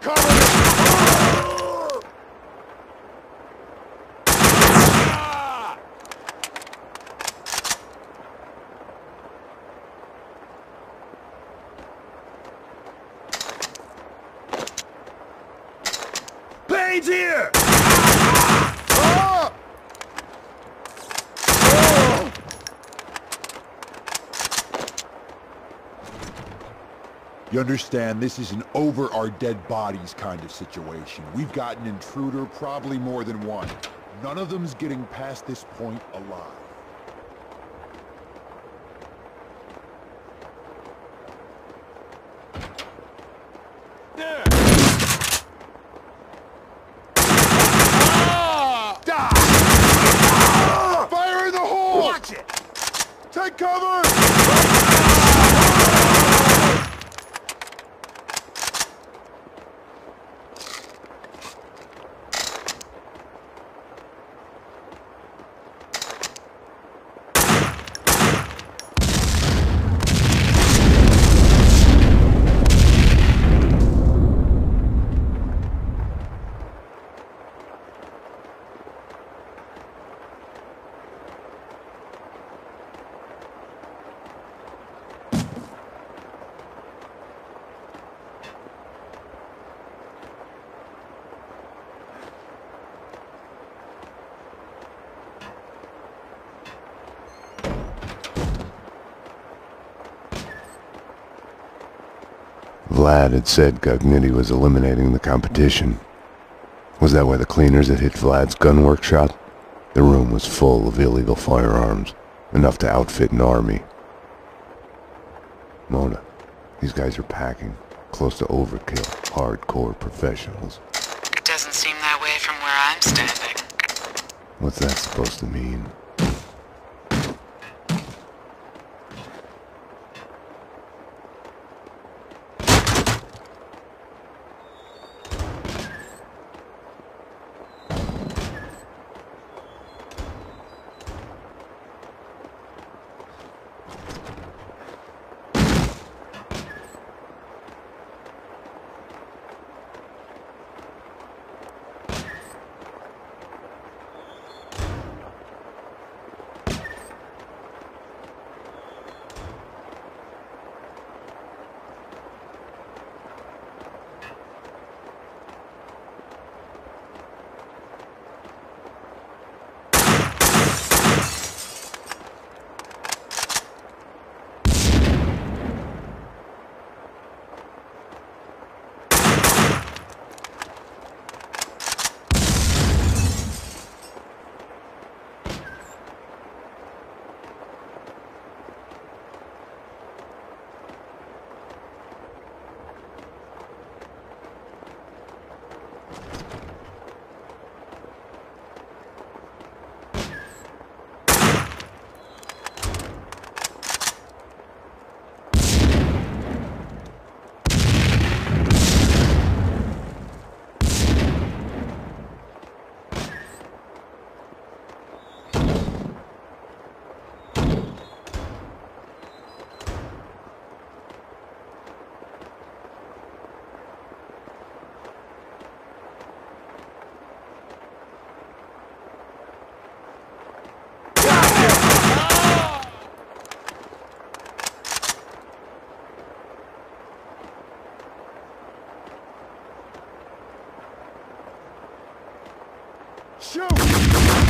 Cover here! You understand, this is an over our dead bodies kind of situation. We've got an intruder, probably more than one. None of them's getting past this point alive. Fire in the hole! Watch it! Take cover! Vlad had said Gognitti was eliminating the competition. Was that why the cleaners had hit Vlad's gun workshop? The room was full of illegal firearms, enough to outfit an army. Mona, these guys are packing, close to overkill, hardcore professionals. It doesn't seem that way from where I'm standing. What's that supposed to mean? Shoot!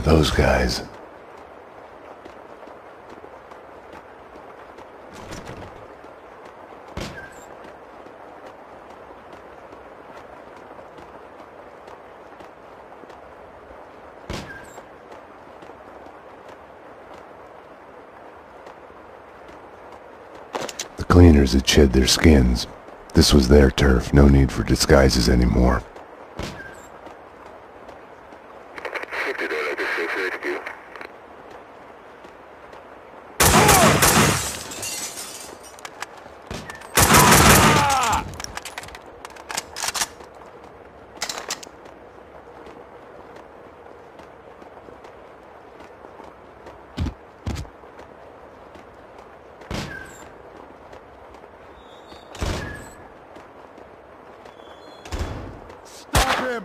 Those guys? The cleaners had shed their skins. This was their turf, no need for disguises anymore. Stop him!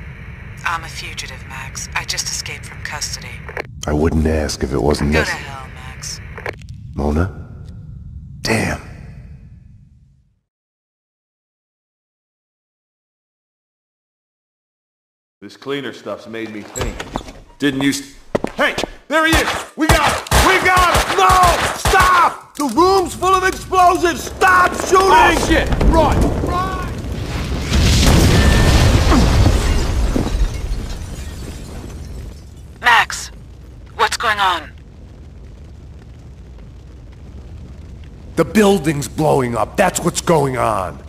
I'm a fugitive, Max. I just escaped from custody. I wouldn't ask if it wasn't this. Go to necessary. hell, Max. Mona? Damn. This cleaner stuff's made me think. Didn't you... Hey! There he is! We got him! We got him! No! Stop! The room's full of explosives! Stop shooting! Oh, shit! Run! Going on? The building's blowing up. That's what's going on.